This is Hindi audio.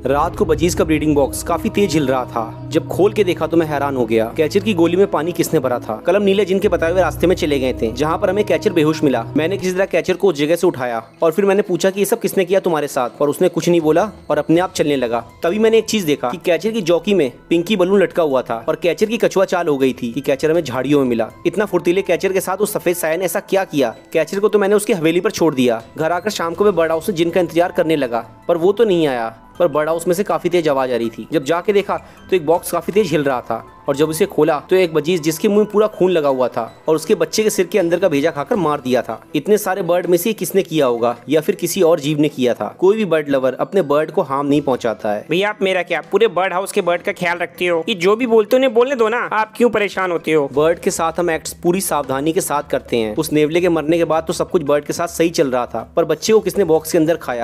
रात को बजीज का ब्रीडिंग बॉक्स काफ़ी तेज हिल रहा था। जब खोल के देखा तो मैं हैरान हो गया। कैचर की गोली में पानी किसने भरा था? कलम नीले जिनके बताए हुए रास्ते में चले गए थे, जहाँ पर हमें कैचर बेहोश मिला। मैंने किसी तरह कैचर को उस जगह से उठाया और फिर मैंने पूछा कि ये सब किसने किया तुम्हारे साथ? और उसने कुछ नहीं बोला और अपने आप चलने लगा। तभी मैंने एक चीज़ देखा की कैचर की जौकी में पिंकी बलून लटका हुआ था और कैचर की कछुआ चाल हो गई थी कि कैचर हमें झाड़ियों में मिला। इतना फुर्तीले कैचर के साथ उस सफ़ेद साया ने ऐसा क्या किया? कैचर को तो मैंने उसकी हवेली पर छोड़ दिया। घर आकर शाम को मैं बर्ड हाउस में जिनका इंतज़ार करने लगा, पर वो तो नहीं आया। पर बर्ड हाउस में से काफ़ी तेज आवाज़ आ रही थी। जब जाके देखा तो एक बॉक्स काफ़ी तेज हिल रहा था और जब उसे खोला तो एक बजीज जिसके मुँह में पूरा खून लगा हुआ था और उसके बच्चे के सिर के अंदर का भेजा खाकर मार दिया था। इतने सारे बर्ड में से किसने किया होगा या फिर किसी और जीव ने किया था? कोई भी बर्ड लवर अपने बर्ड को हार्म नहीं पहुंचाता है। भैया आप मेरा क्या पूरे बर्ड हाउस के बर्ड का ख्याल रखते हो? कि जो भी बोलते हो उन्हें बोलने दो ना। आप क्यों परेशान होते हो? बर्ड के साथ हम एक्ट पूरी सावधानी के साथ करते हैं। उस नेवले के मरने के बाद तो सब कुछ बर्ड के साथ सही चल रहा था पर बच्चे को किसने बॉक्स के अंदर खाया?